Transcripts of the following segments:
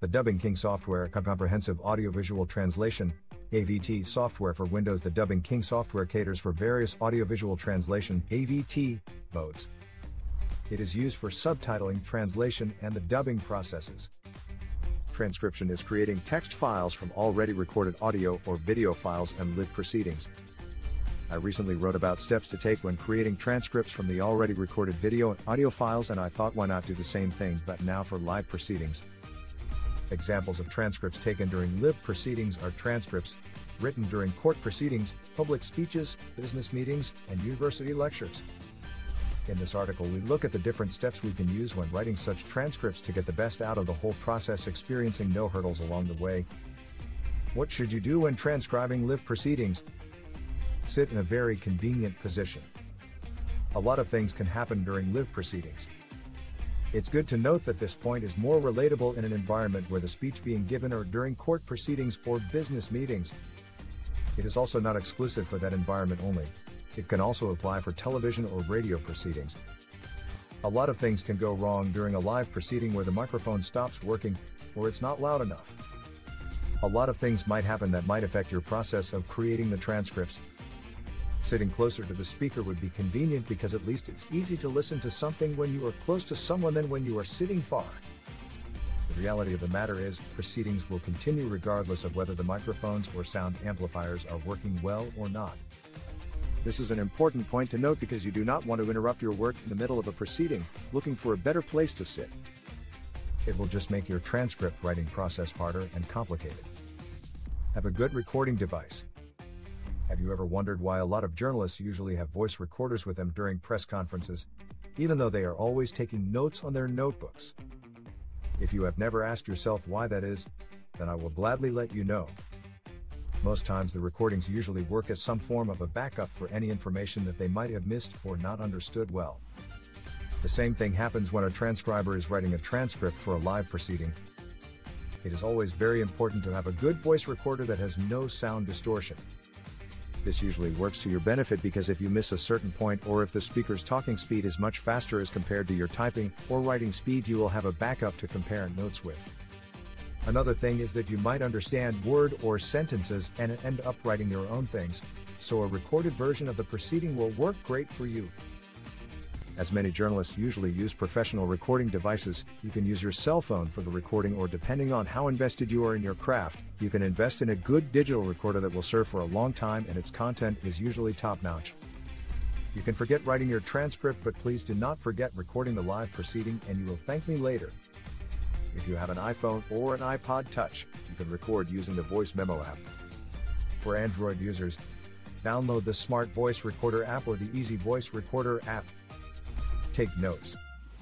The Dubbing King software, comprehensive audiovisual translation, AVT software for Windows. The Dubbing King software caters for various audiovisual translation AVT modes. It is used for subtitling, translation, and the dubbing processes. Transcription is creating text files from already recorded audio or video files and live proceedings. I recently wrote about steps to take when creating transcripts from the already recorded video and audio files and I thought why not do the same thing but now for live proceedings. Examples of transcripts taken during live proceedings are transcripts written during court proceedings, public speeches, business meetings, and university lectures. In this article, we look at the different steps we can use when writing such transcripts to get the best out of the whole process, experiencing no hurdles along the way. What should you do when transcribing live proceedings? Sit in a very convenient position. A lot of things can happen during live proceedings. It's good to note that this point is more relatable in an environment where the speech being given or during court proceedings or business meetings. It is also not exclusive for that environment only. It can also apply for television or radio proceedings. A lot of things can go wrong during a live proceeding where the microphone stops working, or it's not loud enough. A lot of things might happen that might affect your process of creating the transcripts, Sitting closer to the speaker would be convenient because at least it's easy to listen to something when you are close to someone than when you are sitting far. The reality of the matter is, proceedings will continue regardless of whether the microphones or sound amplifiers are working well or not. This is an important point to note because you do not want to interrupt your work in the middle of a proceeding, looking for a better place to sit. It will just make your transcript writing process harder and complicated. Have a good recording device. Have you ever wondered why a lot of journalists usually have voice recorders with them during press conferences, even though they are always taking notes on their notebooks? If you have never asked yourself why that is, then I will gladly let you know. Most times the recordings usually work as some form of a backup for any information that they might have missed or not understood well. The same thing happens when a transcriber is writing a transcript for a live proceeding. It is always very important to have a good voice recorder that has no sound distortion. This usually works to your benefit because if you miss a certain point or if the speaker's talking speed is much faster as compared to your typing or writing speed you will have a backup to compare notes with. Another thing is that you might understand word or sentences and end up writing your own things, so a recorded version of the proceeding will work great for you. As many journalists usually use professional recording devices, you can use your cell phone for the recording or depending on how invested you are in your craft, you can invest in a good digital recorder that will serve for a long time and its content is usually top notch. You can forget writing your transcript but please do not forget recording the live proceeding and you will thank me later. If you have an iPhone or an iPod Touch, you can record using the Voice Memo app. For Android users, download the Smart Voice Recorder app or the Easy Voice Recorder app take notes.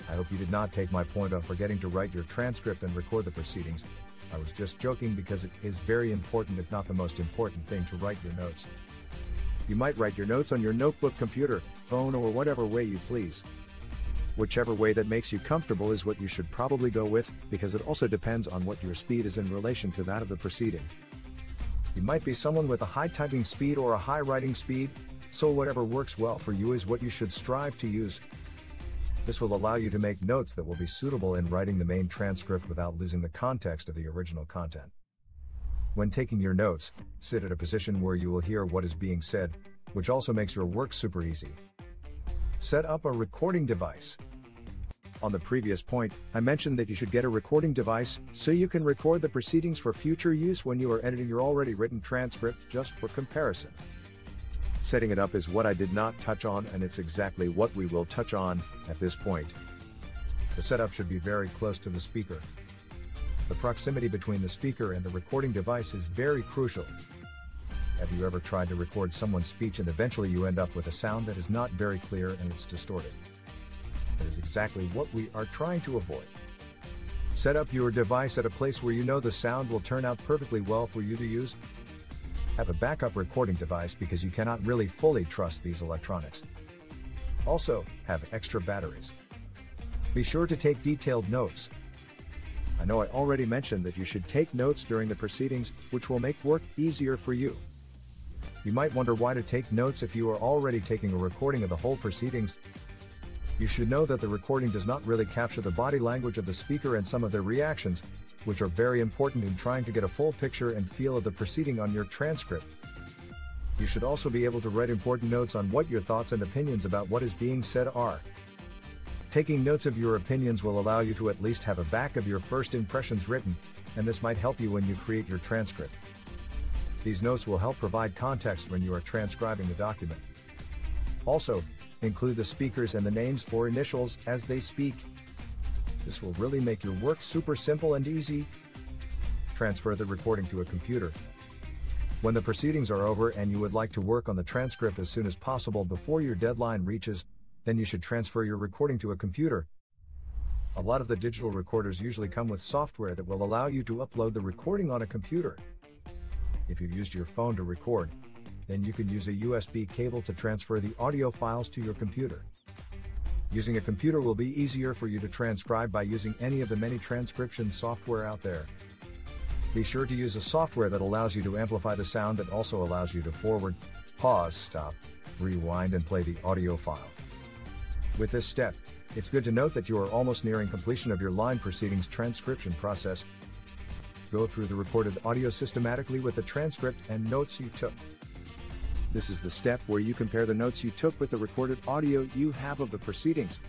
I hope you did not take my point on forgetting to write your transcript and record the proceedings. I was just joking because it is very important if not the most important thing to write your notes. You might write your notes on your notebook computer, phone or whatever way you please. Whichever way that makes you comfortable is what you should probably go with, because it also depends on what your speed is in relation to that of the proceeding. You might be someone with a high typing speed or a high writing speed, so whatever works well for you is what you should strive to use. This will allow you to make notes that will be suitable in writing the main transcript without losing the context of the original content. When taking your notes, sit at a position where you will hear what is being said, which also makes your work super easy. Set up a recording device. On the previous point, I mentioned that you should get a recording device so you can record the proceedings for future use when you are editing your already written transcript just for comparison. Setting it up is what I did not touch on and it's exactly what we will touch on at this point. The setup should be very close to the speaker. The proximity between the speaker and the recording device is very crucial. Have you ever tried to record someone's speech and eventually you end up with a sound that is not very clear and it's distorted? That is exactly what we are trying to avoid. Set up your device at a place where you know the sound will turn out perfectly well for you to use, have a backup recording device because you cannot really fully trust these electronics. Also, have extra batteries. Be sure to take detailed notes. I know I already mentioned that you should take notes during the proceedings, which will make work easier for you. You might wonder why to take notes if you are already taking a recording of the whole proceedings. You should know that the recording does not really capture the body language of the speaker and some of their reactions, which are very important in trying to get a full picture and feel of the proceeding on your transcript. You should also be able to write important notes on what your thoughts and opinions about what is being said are. Taking notes of your opinions will allow you to at least have a back of your first impressions written, and this might help you when you create your transcript. These notes will help provide context when you are transcribing the document. Also, include the speakers and the names or initials as they speak. This will really make your work super simple and easy. Transfer the recording to a computer. When the proceedings are over and you would like to work on the transcript as soon as possible before your deadline reaches, then you should transfer your recording to a computer. A lot of the digital recorders usually come with software that will allow you to upload the recording on a computer. If you used your phone to record, then you can use a USB cable to transfer the audio files to your computer. Using a computer will be easier for you to transcribe by using any of the many transcription software out there. Be sure to use a software that allows you to amplify the sound that also allows you to forward, pause, stop, rewind and play the audio file. With this step, it's good to note that you are almost nearing completion of your line proceedings transcription process. Go through the recorded audio systematically with the transcript and notes you took. This is the step where you compare the notes you took with the recorded audio you have of the proceedings.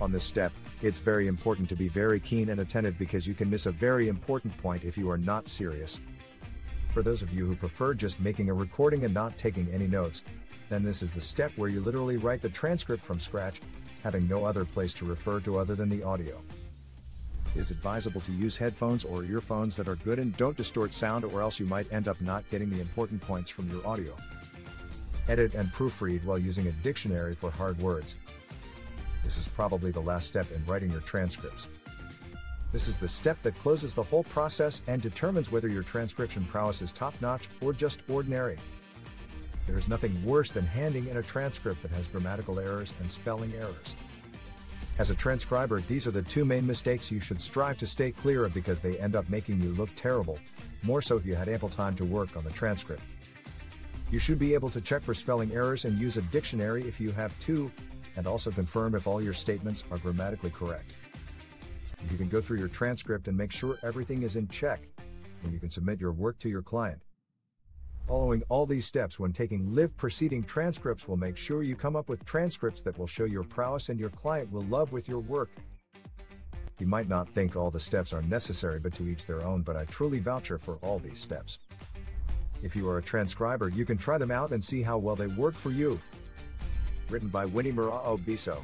On this step, it's very important to be very keen and attentive because you can miss a very important point if you are not serious. For those of you who prefer just making a recording and not taking any notes, then this is the step where you literally write the transcript from scratch, having no other place to refer to other than the audio. Is advisable to use headphones or earphones that are good and don't distort sound or else you might end up not getting the important points from your audio. Edit and proofread while using a dictionary for hard words. This is probably the last step in writing your transcripts. This is the step that closes the whole process and determines whether your transcription prowess is top notch or just ordinary. There is nothing worse than handing in a transcript that has grammatical errors and spelling errors. As a transcriber, these are the two main mistakes you should strive to stay clear of because they end up making you look terrible, more so if you had ample time to work on the transcript. You should be able to check for spelling errors and use a dictionary if you have to, and also confirm if all your statements are grammatically correct. You can go through your transcript and make sure everything is in check, and you can submit your work to your client. Following all these steps when taking live proceeding transcripts will make sure you come up with transcripts that will show your prowess and your client will love with your work. You might not think all the steps are necessary but to each their own but I truly voucher for all these steps. If you are a transcriber you can try them out and see how well they work for you. Written by Winny Moraa Obiso.